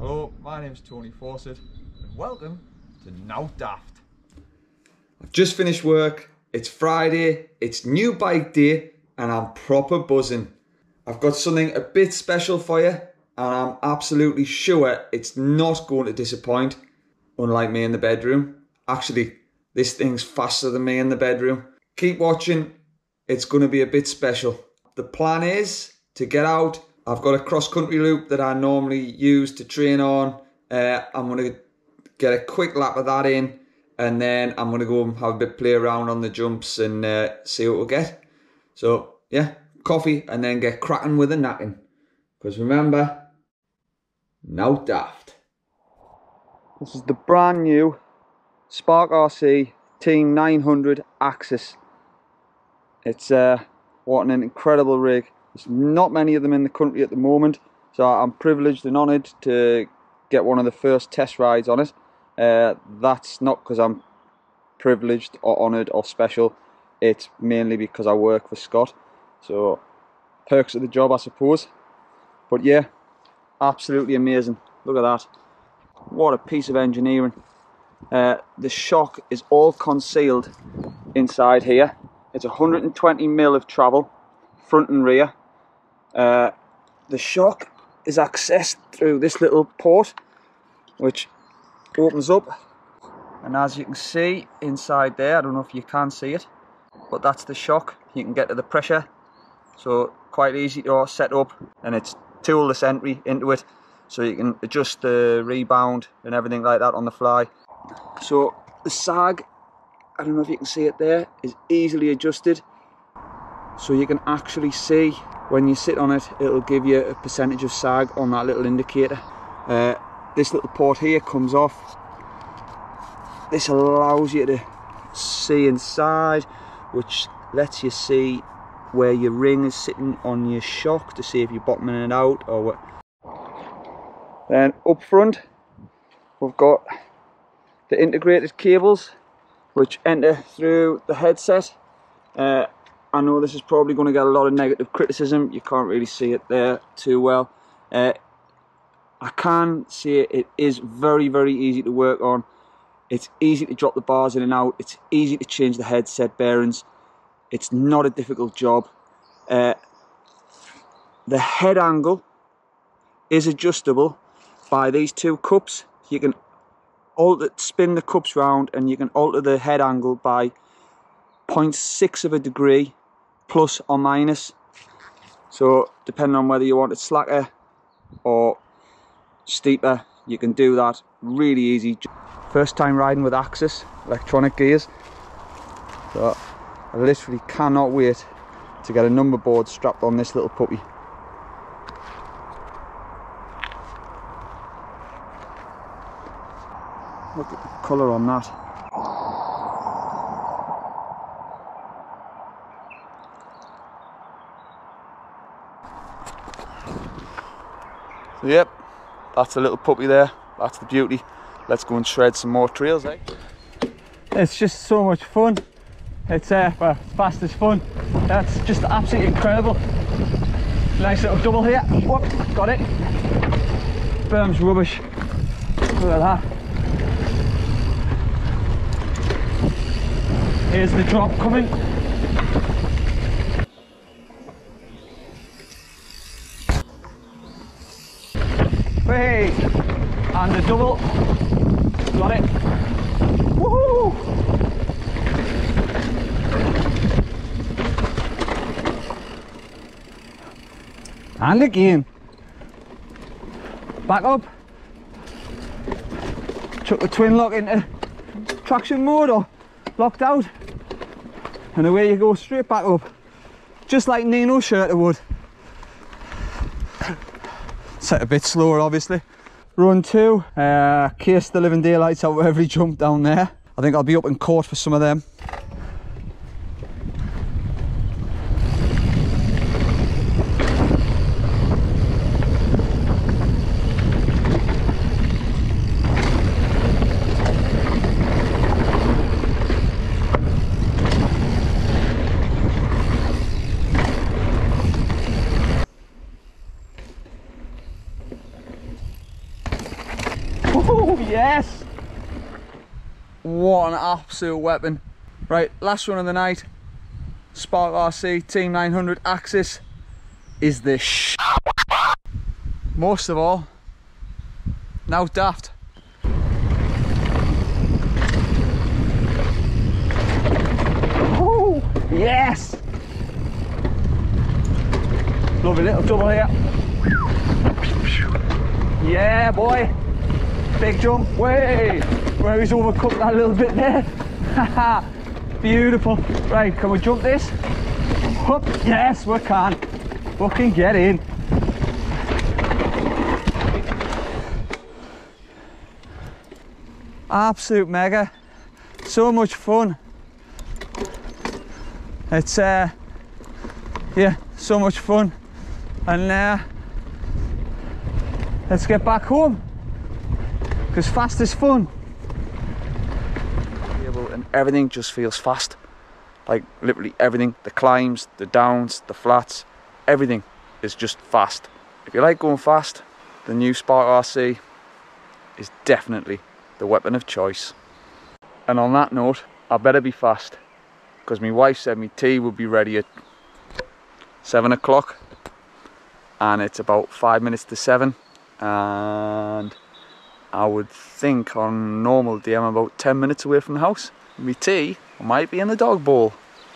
Hello, my name's Tony Fawcett, and welcome to Nowt Daft. I've just finished work. It's Friday. It's new bike day, and I'm proper buzzing. I've got something a bit special for you, and I'm absolutely sure it's not going to disappoint. Unlike me in the bedroom. Actually, this thing's faster than me in the bedroom. Keep watching. It's going to be a bit special. The plan is to get out. I've got a cross country loop that I normally use to train on. Uh, I'm going to get a quick lap of that in and then I'm going to go and have a bit play around on the jumps and uh, see what we'll get. So, yeah, coffee and then get cracking with the knacking. Because remember, nowt daft. This is the brand new Spark RC Team 900 AXS. It's uh, what an incredible rig. There's not many of them in the country at the moment, so I'm privileged and honoured to get one of the first test rides on it. Uh, that's not because I'm privileged or honoured or special, it's mainly because I work for Scott. So, perks of the job, I suppose. But yeah, absolutely amazing. Look at that. What a piece of engineering. Uh, the shock is all concealed inside here. It's 120 mil of travel, front and rear. Uh, the shock is accessed through this little port, which opens up. And as you can see inside there, I don't know if you can see it, but that's the shock. You can get to the pressure. So quite easy to set up and it's toolless entry into it. So you can adjust the rebound and everything like that on the fly. So the sag, I don't know if you can see it there, is easily adjusted. So you can actually see when you sit on it, it'll give you a percentage of sag on that little indicator. Uh, this little port here comes off. This allows you to see inside, which lets you see where your ring is sitting on your shock to see if you're bottoming it out or what. Then up front, we've got the integrated cables which enter through the headset. Uh, I know this is probably going to get a lot of negative criticism. You can't really see it there too well. Uh, I can see it. It is very, very easy to work on. It's easy to drop the bars in and out. It's easy to change the headset bearings. It's not a difficult job. Uh, the head angle is adjustable by these two cups. You can alter, spin the cups round and you can alter the head angle by 0.6 of a degree plus or minus. So depending on whether you want it slacker or steeper, you can do that really easy. First time riding with AXS electronic gears. So I literally cannot wait to get a number board strapped on this little puppy. Look at the colour on that. Yep, that's a little puppy there. That's the beauty. Let's go and shred some more trails, eh? It's just so much fun. It's uh, well, fast as fun. That's just absolutely incredible. Nice little double here. Whoop, got it. Berm's rubbish. Look at that. Here's the drop coming. And the double. Got it. Woohoo! And again. Back up. Chuck the TwinLoc into traction mode or locked out. And away you go straight back up. Just like Nino Schurter would. Set a bit slower obviously. Run two, uh, case the living daylights out of every jump down there. I think I'll be up in court for some of them. Yes! What an absolute weapon. Right, last one of the night. Spark RC Team 900 AXS is the sh. Most of all, nowt daft. Oh, yes! Lovely little double here. Yeah, boy. Big jump. Way! Where he's overcooked that little bit there. Beautiful. Right, can we jump this? Whoop. Yes, we can. Fucking get in. Absolute mega. So much fun. It's uh yeah, so much fun. And uh let's get back home. Because fast is fun. And everything just feels fast. Like literally everything. The climbs, the downs, the flats, everything is just fast. If you like going fast, the new Spark RC is definitely the weapon of choice. And on that note, I better be fast because my wife said my tea would be ready at seven o'clock and it's about five minutes to seven and I would think on normal day I'm about 10 minutes away from the house. My tea might be in the dog bowl.